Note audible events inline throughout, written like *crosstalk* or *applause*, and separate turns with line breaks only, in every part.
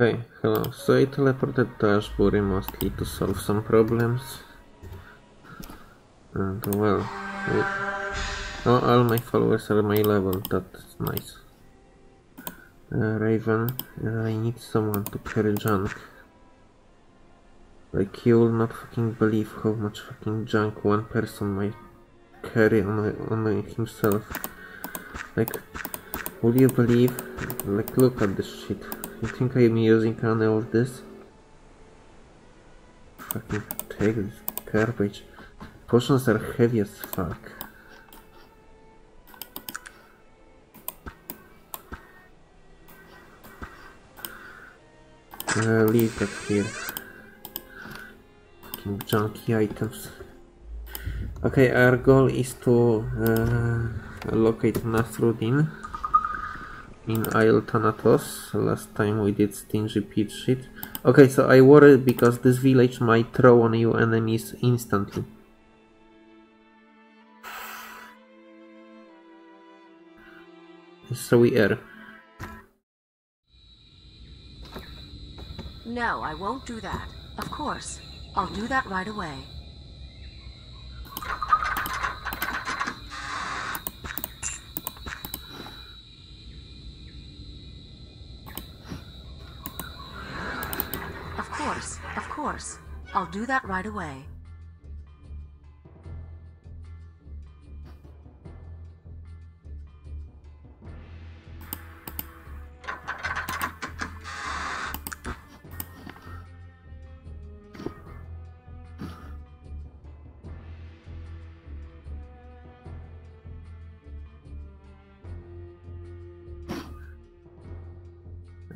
Hey, hello. So I teleported to Ashbury mostly to solve some problems. And well, all, all my followers are my level, that's nice. Uh, Raven, uh, I need someone to carry junk. Like, you will not fucking believe how much fucking junk one person might carry on, on himself. Like, would you believe? Like, look at this shit. You think I'm using any of this? Fucking take this garbage. Potions are heavy as fuck. Uh, leave that here. Fucking junky items. Okay, our goal is to uh, locate Nasruddin in Isle Thanatos. Last time we did Stingy Pete shit. Okay, so I worry because this village might throw on you enemies instantly. So we err.
No, I won't do that. Of course. I'll do that right away. Of course, of course. I'll do that right away.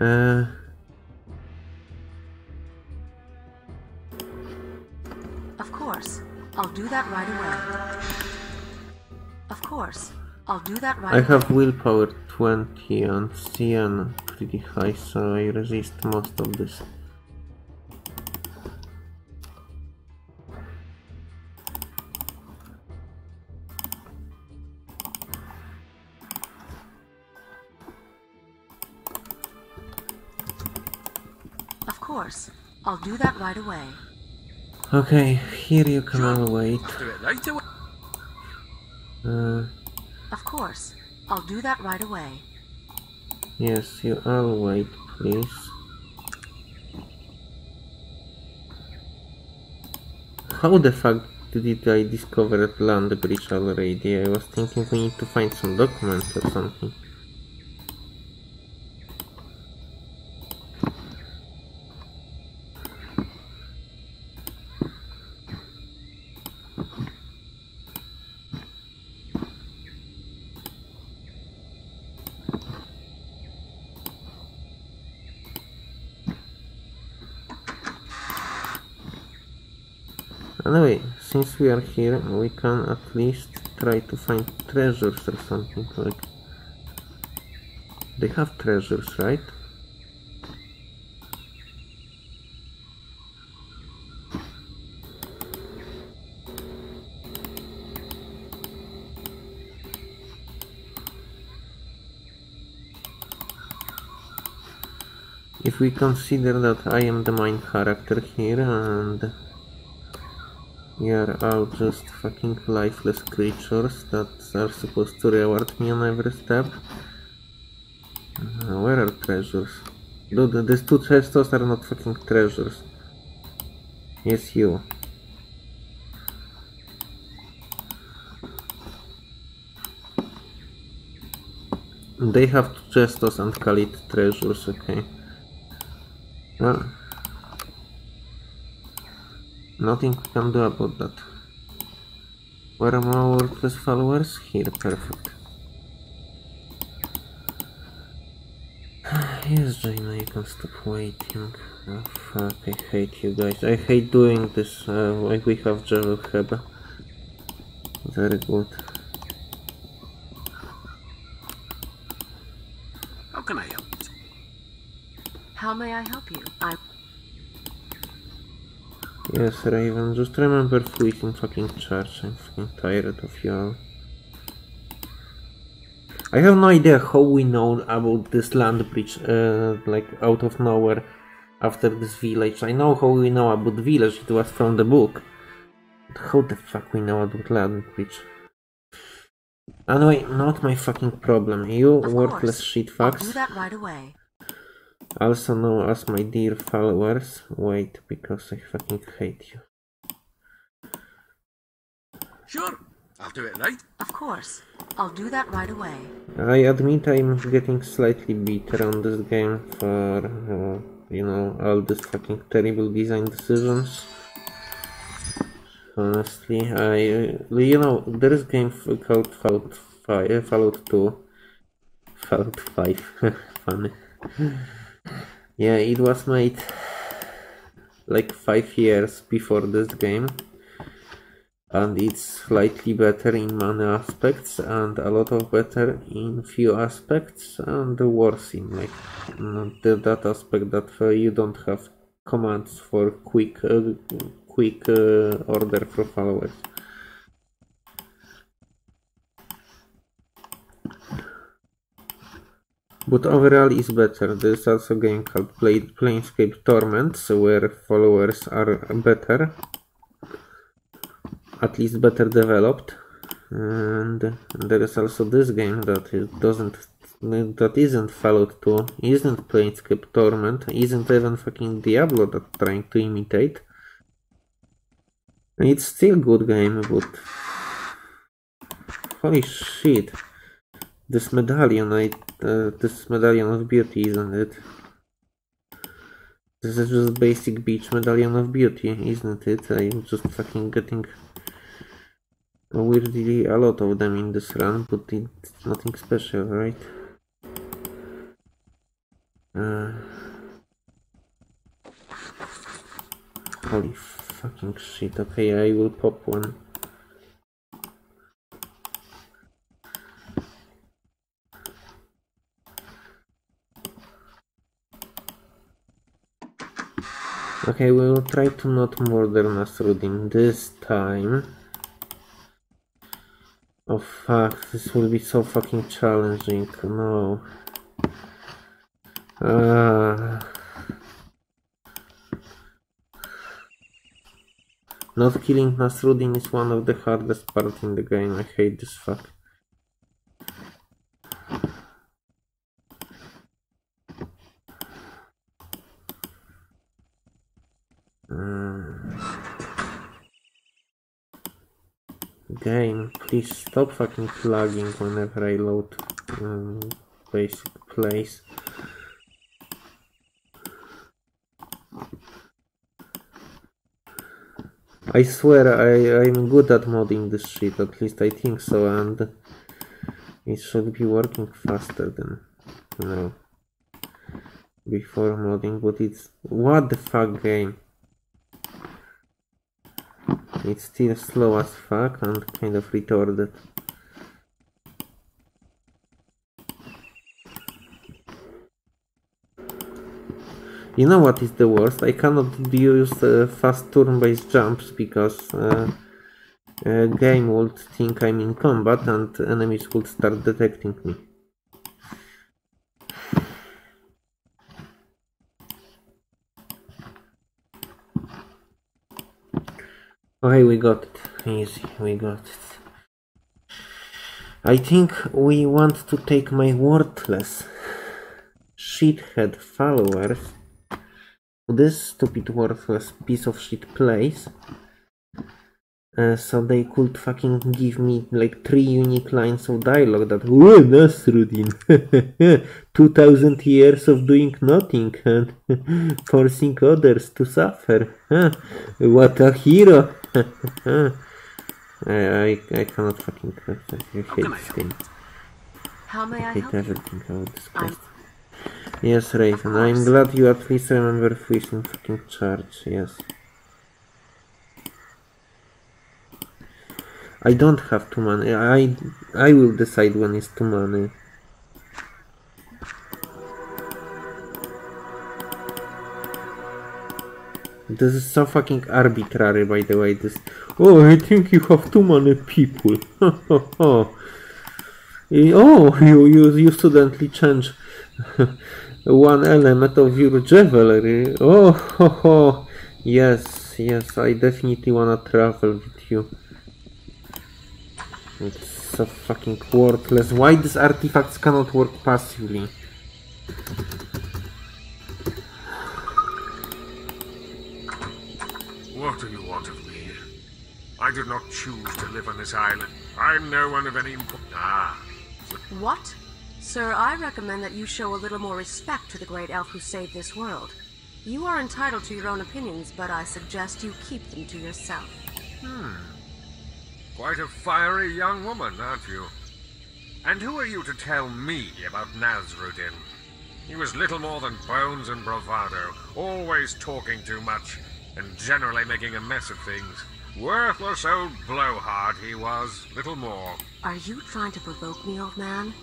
Uh,
that right away. Of course. I'll do that right
I
away.
have willpower 20 and CN pretty high, so I resist most of this.
Of course. I'll do that right away.
Okay, here you can all wait.
Right.
Uh,
Of course. I'll do that right away.
yes, you all wait, please. How the fuck did I discover at land bridge already? I was thinking we need to find some documents or something. Anyway, since we are here, we can at least try to find treasures or something like. They have treasures, right? If we consider that I am the main character here and you're all just fucking lifeless creatures that are supposed to reward me on every step. Uh, where are treasures? Dude, these two chests are not fucking treasures. Yes, you. They have two chests and call it treasures, okay. Well, Nothing we can do about that. Where are my worthless followers? Here, perfect. *sighs* yes, Jayna, you can stop waiting. Oh fuck, I hate you guys. I hate doing this. Uh, like we have Javel Heba. Very good.
How can I help?
How may I help you? I
Yes, Raven, just remember in fucking charge. I'm fucking tired of you. I have no idea how we know about this land bridge, uh, like out of nowhere after this village. I know how we know about the village, it was from the book. But how the fuck we know about land bridge? Anyway, not my fucking problem. You
Of
worthless
course.
shit
I'll do that right away.
Also known as my dear followers. Wait, because I fucking hate you.
Sure, I'll do it right.
Of course. I'll do that right away.
I admit I'm getting slightly bitter on this game for, uh, you know, all these fucking terrible design decisions. Honestly, I, uh, you know, there is a game f- called Fallout 5, uh, Fallout 2. Fallout 5, *laughs* funny. Yeah, it was made like 5 years before this game. And it's slightly better in many aspects and a lot of better in few aspects and worse in like mm, the, that aspect that uh, you don't have commands for quick uh, quick uh, order for followers but overall is better. There's also a game called Play- planescape torments where followers are better. At least better developed. And there is also this game that it doesn't that isn't followed to isn't Planescape Torment, isn't even fucking Diablo that trying to imitate. It's still good game, but holy shit, this medallion, I uh, this medallion of beauty, isn't it? This is just basic beach medallion of beauty, isn't it? I'm just fucking getting weirdly a lot of them in this run, but it's nothing special, right? Uh, holy fucking shit. Okay, I will pop one. Okay, we will try to not murder Nasruddin this time. Oh fuck, this will be so fucking challenging. No. Uh, not killing Nasruddin is one of the hardest parts in the game. I hate this fuck. Game, please stop fucking flagging whenever I load um, basic place. I swear I, I'm good at modding this shit, at least I think so, and it should be working faster than, you know, before modding, but it's, what the fuck game? It's still slow as fuck and kind of retarded. You know what is the worst? I cannot use uh, fast turn-based jumps because uh, uh, game would think I'm in combat and enemies would start detecting me. Okay, we got it. Easy, we got it. I think we want to take my worthless shithead followers to this stupid worthless piece of shit place uh, so they could fucking give me like three unique lines of dialogue that oh Nasruddin *laughs* 2000 years of doing nothing and *laughs* forcing others to suffer *laughs* what a hero *laughs* I, I, I cannot fucking I hate
can I
this
help?
game
How may I
I hate
help you?
everything about this
I'm-
quest Yes, Raven, I'm glad you at least remember who is in fucking charge, yes. I don't have too many. I I will decide when it's too many. This is so fucking arbitrary, by the way. This. Oh, I think you have too many people. *laughs* Oh, you, you, you suddenly change *laughs* one element of your jewelry. Oh, *laughs* yes, yes, I definitely wanna travel with you. It's so fucking worthless. Why these artifacts cannot work passively?
What do you want of me? I did not choose to live on this island. I'm no one of any importance. Ah.
What? Sir, I recommend that you show a little more respect to the great elf who saved this world. You are entitled to your own opinions, but I suggest you keep them to yourself.
Hmm. Quite a fiery young woman, aren't you? And who are you to tell me about Nasruddin? He was little more than bones and bravado, always talking too much, and generally making a mess of things. Worthless old blowhard he was, little more.
Are you trying to provoke me, old man?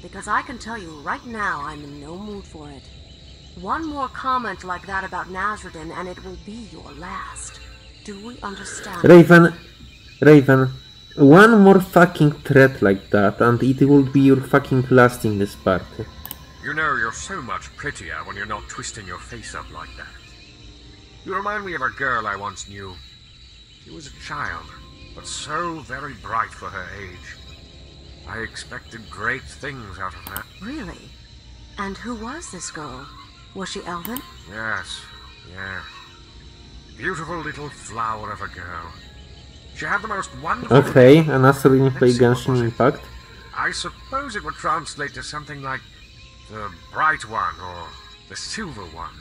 Because I can tell you right now I'm in no mood for it. One more comment like that about Nasruddin and it will be your last. Do we understand?
Raven, Raven, one more fucking threat like that and it will be your fucking last in this party.
You know, you're so much prettier when you're not twisting your face up like that. You remind me of a girl I once knew. She was a child, but so very bright for her age. I expected great things out of her.
Really? And who was this girl? Was she Elven?
Yes, yes. Beautiful little flower of a girl. She had the most wonderful...
Okay, and also we play Genshin Impact.
I suppose it would translate to something like the Bright One or the Silver One.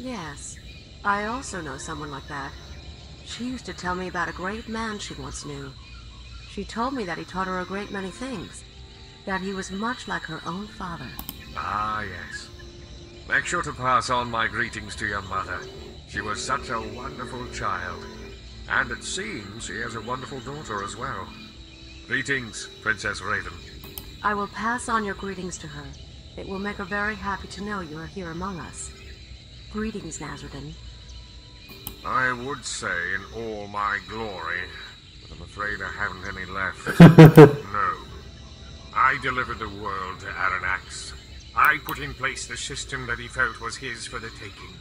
Yes. I also know someone like that. She used to tell me about a great man she once knew. She told me that he taught her a great many things. That he was much like her own father.
Ah, yes. Make sure to pass on my greetings to your mother. She was such a wonderful child. And it seems she has a wonderful daughter as well. Greetings, Princess Raven.
I will pass on your greetings to her. It will make her very happy to know you are here among us. Greetings, Nasruddin.
I would say in all my glory, but I'm afraid I haven't any left. *laughs* no. I delivered the world to Arronax. I put in place the system that he felt was his for the taking.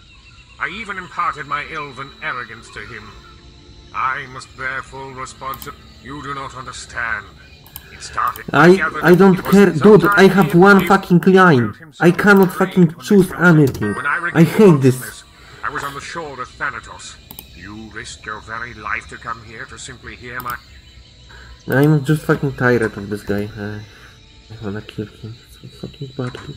I even imparted my elven arrogance to him. I must bear full responsibility. You do not understand. It started
I I don't care, dude. I have one fucking line. I cannot fucking
grave on the
choose anything.
I
hate this.
I was on the shore of Thanatos. You risked your very life to come here to simply hear my.
I'm just fucking tired of this guy. Uh, I wanna kill him so fucking badly.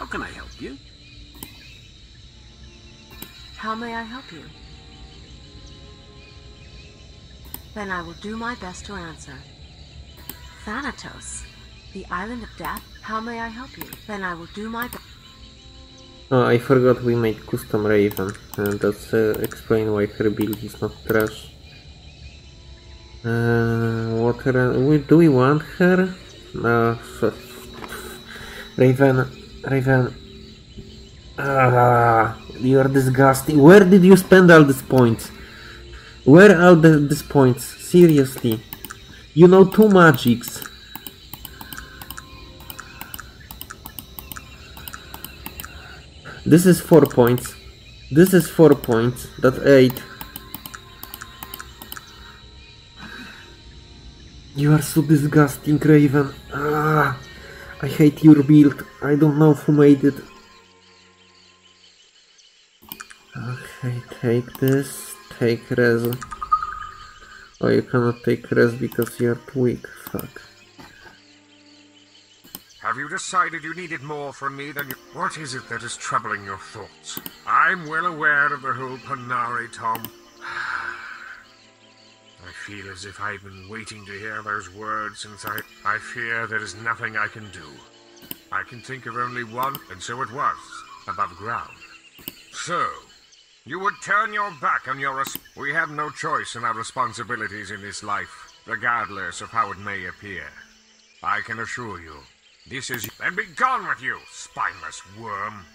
How can I help you?
How may I help you? Then I will do my best to answer. Thanatos, the island of death? How may I help you? Then I will do my best.
Oh, I forgot we made custom Raven. Uh, that's uh, explain why her build is not trash. Uh, what we, do we want her? No, so, Raven, Raven. Ah, you are disgusting. Where did you spend all these points? Where are the, these points? Seriously. You know two magics. This is 4 points. This is 4 points. That's 8. You are so disgusting, Raven. Ah, I hate your build. I don't know who made it. Okay, take this. Take res. Oh, you cannot take res because you're weak. Fuck.
Have you decided you needed more from me than you... What is it that is troubling your thoughts? I'm well aware of the whole Panari, Tom. *sighs* I feel as if I've been waiting to hear those words since I... I fear there is nothing I can do. I can think of only one, and so it was, above ground. So, You would turn your back on your... We have no choice in our responsibilities in this life, regardless of how it may appear. I can assure you, this is... Then be gone with you, spineless worm!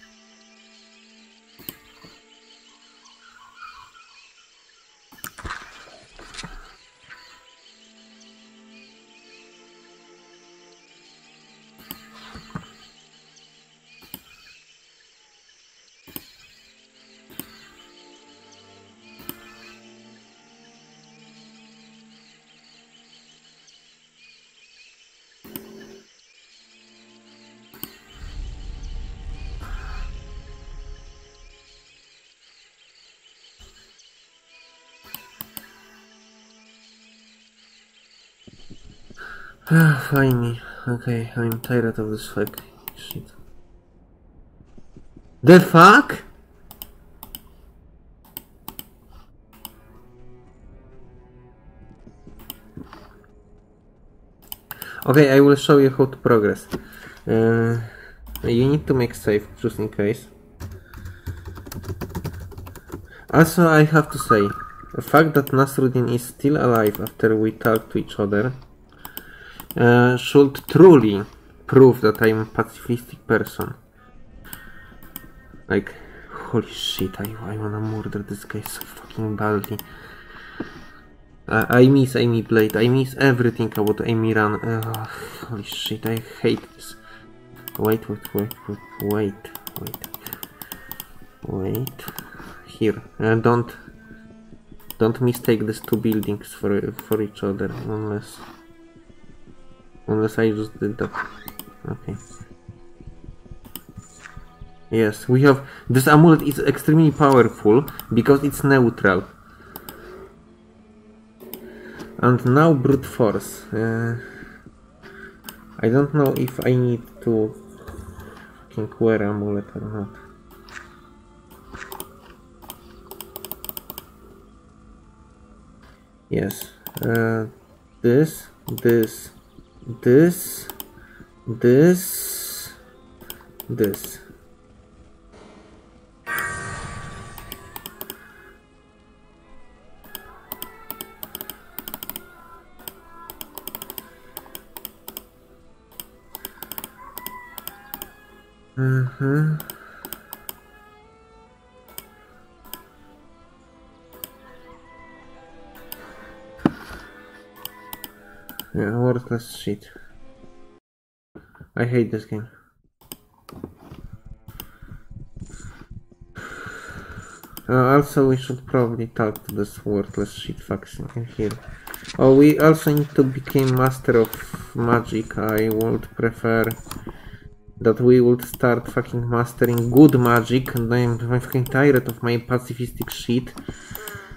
Finally. Okay, I'm tired of this fuck shit. The fuck? Okay, I will show you how to progress. Uh, you need to make save just in case. Also, I have to say, the fact that Nasruddin is still alive after we talk to each other uh, should truly prove that I'm a pacifistic person. Like, holy shit, I, I wanna murder this guy so fucking badly. Uh, I miss Amy Blade, I miss everything about Amy Run. Uh, holy shit, I hate this. Wait, wait, wait, wait, wait, wait. Wait. Here, uh, don't... Don't mistake these two buildings for for each other, unless... Unless I just did that. Okay. Yes, we have... This amulet is extremely powerful because it's neutral. And now brute force. Uh, I don't know if I need to fucking wear amulet or not. Yes. Uh, this, this, this, this, this. Shit. I hate this game. Uh, also, we should probably talk to this worthless shit faction in here. Oh, we also need to become master of magic. I would prefer that we would start fucking mastering good magic, and I'm, I'm fucking tired of my pacifistic shit.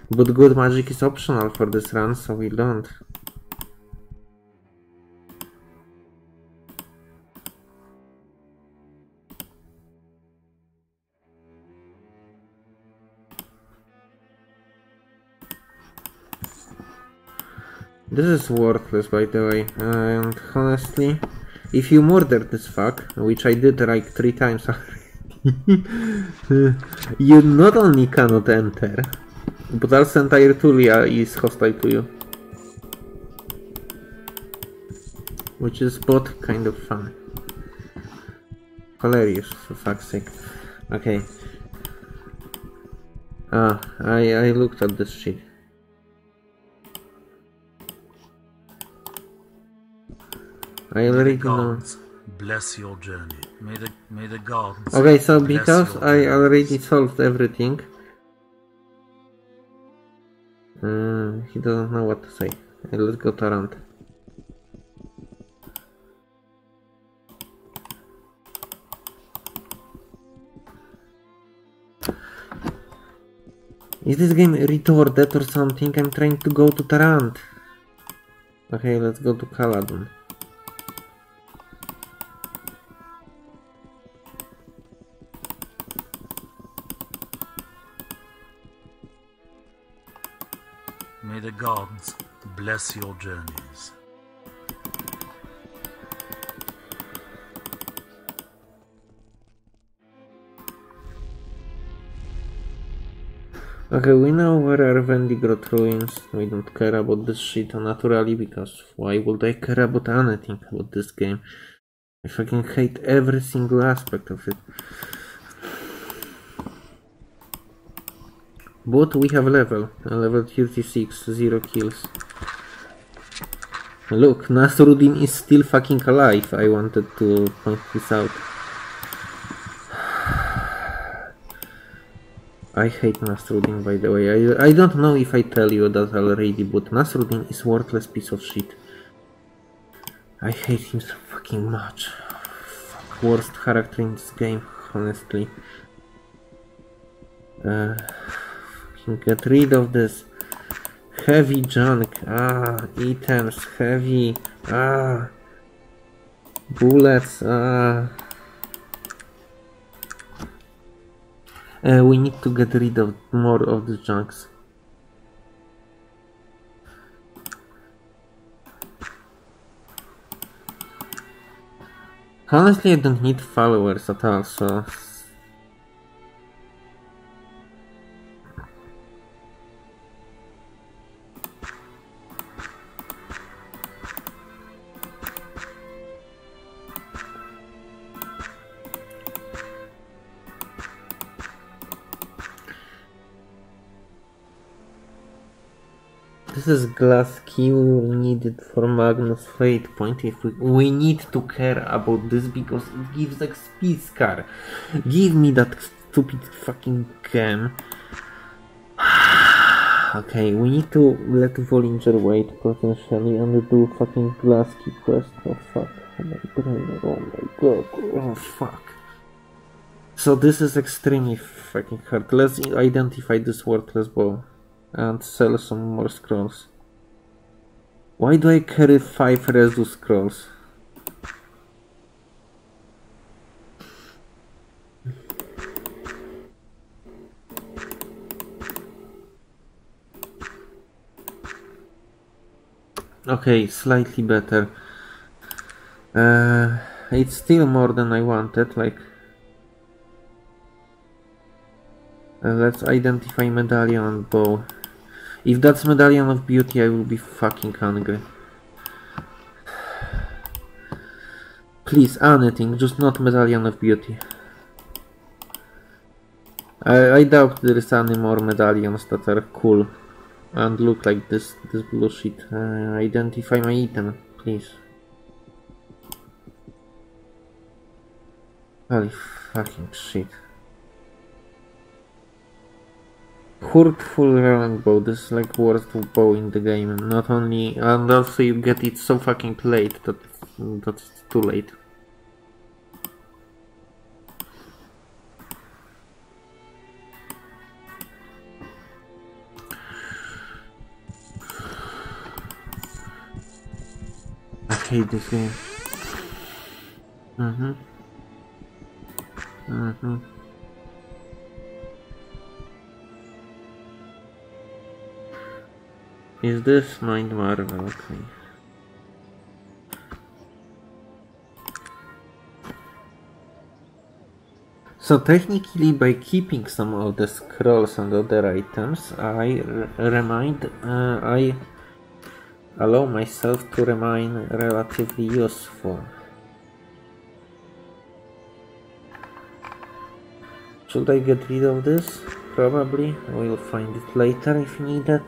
But good magic is optional for this run, so we don't. This is worthless, by the way, and honestly, if you murder this fuck, which I did like three times already, *laughs* you not only cannot enter, but also entire Tulla is hostile to you. Which is both kind of fun. Hilarious, for fuck's sake. Okay. Ah, I, I looked at this shit. Already
bless your journey. May the may the gods.
Okay, so because I already solved everything, uh, he doesn't know what to say. Let's go to Rand. Is this game retarded or something? I'm trying to go to Tarant. Okay, let's go to Caladon.
Gods bless your journeys.
Okay, we know where are Vendigroth ruins. We don't care about this shit naturally because why would I care about anything about this game? I fucking hate every single aspect of it. But we have level, uh, level 36, 0 kills. Look, Nasruddin is still fucking alive, I wanted to point this out. *sighs* I hate Nasruddin by the way, I, I don't know if I tell you that already, but Nasruddin is worthless piece of shit. I hate him so fucking much. Fuck, worst character in this game, honestly. Uh, get rid of this heavy junk. Ah, items, heavy. Ah, bullets. Ah. Uh, we need to get rid of more of the junks. Honestly, I don't need followers at all, so This glass key we needed for Magnus Fate point if we, we need to care about this because it gives XP scar. Give me that stupid fucking gem. *sighs* okay, we need to let Volinger wait potentially and do fucking glass key quest. Oh fuck. Oh my brain. Oh my god. Oh fuck. So this is extremely fucking hard. Let's identify this worthless ball and sell some more scrolls. Why do I carry 5 Rezu scrolls? Okay, slightly better. Uh, it's still more than I wanted, like uh, let's identify medallion and bow. If that's Medallion of Beauty, I will be fucking hungry. Please, anything, just not Medallion of Beauty. I, I doubt there is any more medallions that are cool and look like this this bullshit. Uh, identify my item, please. Holy fucking shit. Hurtful Relang bow, this is like worst bow in the game. Not only, and also you get it so fucking late that that's too late. I hate this game. Mm-hmm. Mm-hmm. Is this Mind Marvel? Okay. So technically by keeping some of the scrolls and other items, I remind, uh, I allow myself to remain relatively useful. Should I get rid of this? Probably. We'll find it later if needed.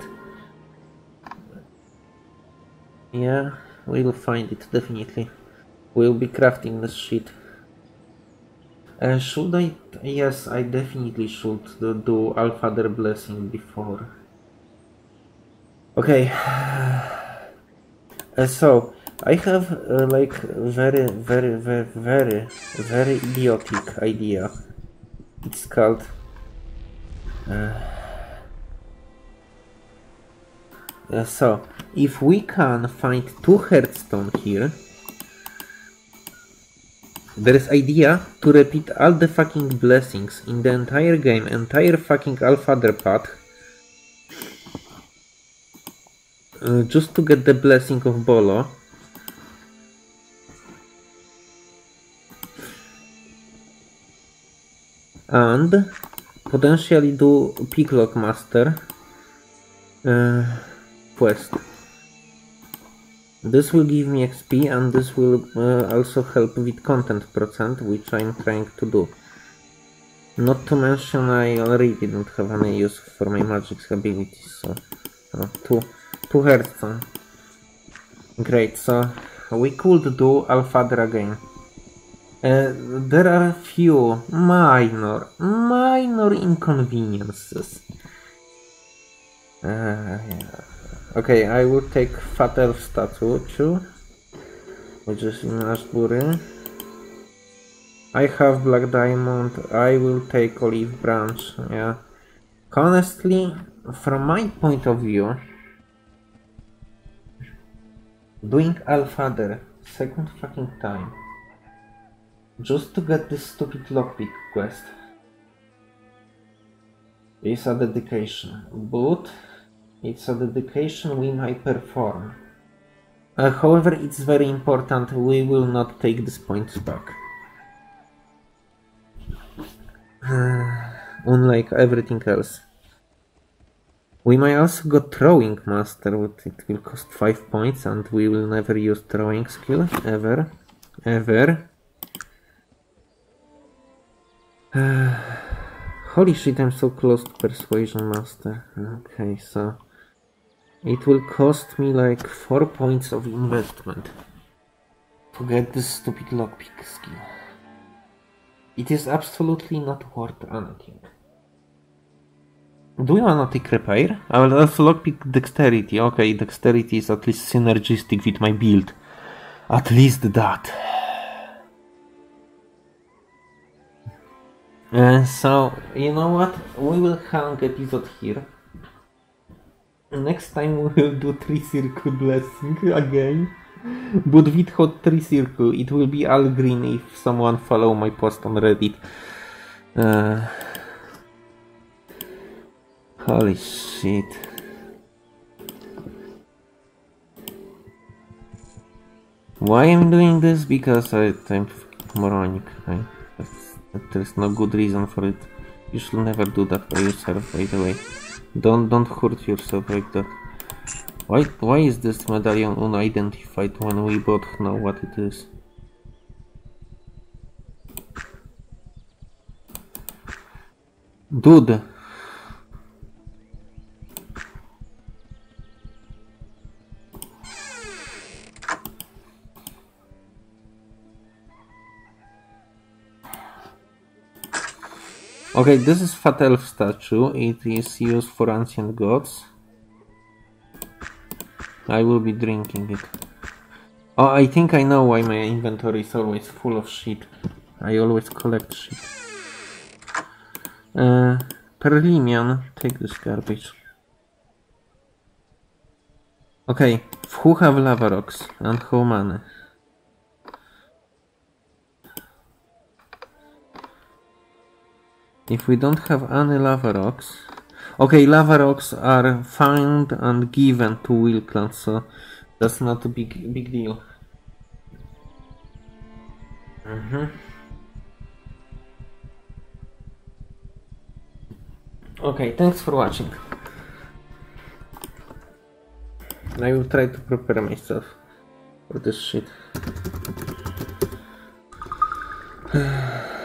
Yeah, we'll find it, definitely. We'll be crafting this shit. Uh, should I? Yes, I definitely should do Allfather Blessing before. Okay. *sighs* Uh, so, I have uh, like very, very, very, very, very idiotic idea. It's called... Uh, uh, so, if we can find two hearthstone here, there is idea to repeat all the fucking blessings in the entire game, entire fucking Allfather path, uh, just to get the blessing of Bolo. And potentially do Picklock Master uh, quest. This will give me XP and this will uh, also help with content percent, which I'm trying to do. Not to mention I already don't have any use for my magic abilities, so uh, two, two hearthstone. Great, so we could do Allfather again. Uh, there are a few minor, minor inconveniences. Uh, yeah. Okay, I will take Fat Elf statue too, which is in Ashbury. I have Black Diamond, I will take Olive Branch, yeah. Honestly, from my point of view, doing Allfather second fucking time just to get this stupid lockpick quest is a dedication, but it's a dedication we might perform. Uh, however, it's very important we will not take these points back. Uh, *sighs* unlike everything else. We might also go throwing master, but it will cost 5 points and we will never use throwing skill, ever, ever. Uh, *sighs* holy shit, I'm so close to persuasion master. Okay, so it will cost me like 4 points of investment to get this stupid lockpick skill. It is absolutely not worth anything. Do you take repair? I will also lockpick dexterity. Okay, dexterity is at least synergistic with my build. At least that. Uh, so, you know what? We will hang episode here. Next time we will do three circle blessing again. But with hot three circle, it will be all green if someone follow my post on Reddit. Uh, holy shit. Why I'm doing this? Because I, I'm moronic. There's no good reason for it. You should never do that for yourself, by the way. Don't don't hurt yourself like that. Why why is this medallion unidentified when we both know what it is? Dude. Okay, this is Fat Elf statue. It is used for ancient gods. I will be drinking it. Oh, I think I know why my inventory is always full of shit. I always collect shit. Uh, Perlimian, take this garbage. Okay, who have lava rocks and how many? If we don't have any lava rocks... Okay, lava rocks are found and given to Wilkland, so that's not a big, big deal. Mm -hmm. Okay, thanks for watching. I will try to prepare myself for this shit. *sighs* *sighs*